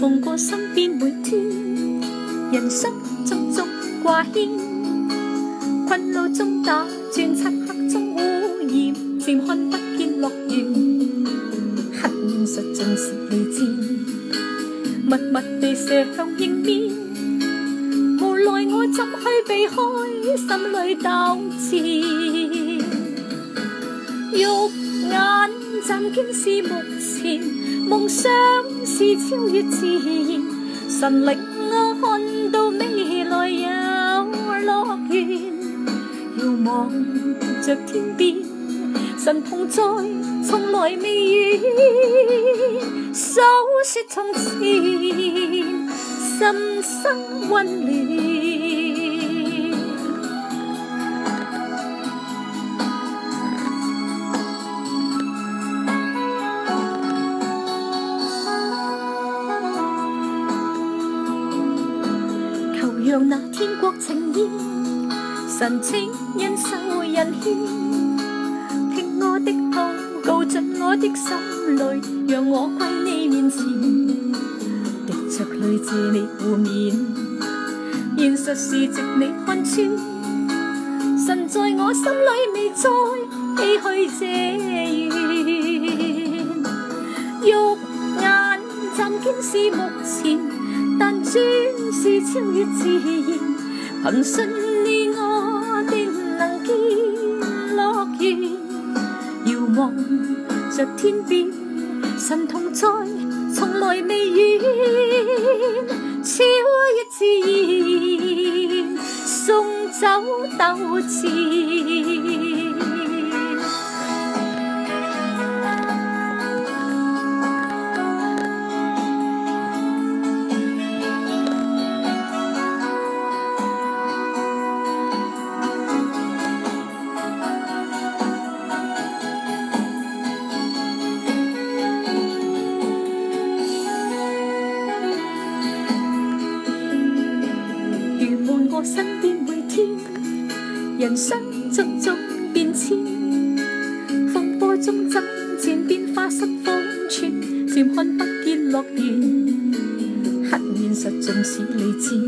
梦过身边每天，人生足足挂牵，困路中打转，漆黑中污染，渐看不见乐园，黑现实尽是利知，默默地射向迎面，无奈我怎去避开，心里斗战，肉眼暂见是目前。梦想是超越自然。神令我看到未来有乐园，遥望着天边，神同在，从来未远。诉说从前，心生温暖。让那天国情意，神情因受人牵，听我的祷告进我的心里，让我归你面前，滴着泪自你护面，现实是值你看穿，神在我心里未再唏嘘这缘，肉眼暂见是目前。超越自然，凭信你我定能见乐园。遥望着天边，神同在，从来未远，超越自然，送走斗身边每天，人生足足变迁，风波中争战，变化失方寸，渐看不见乐园。黑现实尽是利箭，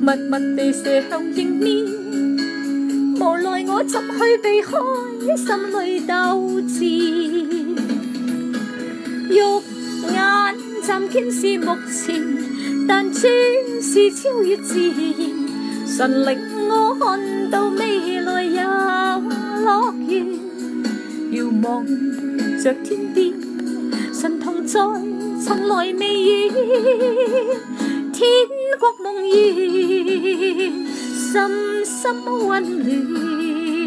默默地射向迎面。无奈我怎去避开，心里斗战。肉眼暂见是目前，但专是超越自然。神令我看到未来有乐园，遥望着天边，神同在，从来未远。天国梦圆，深深温暖。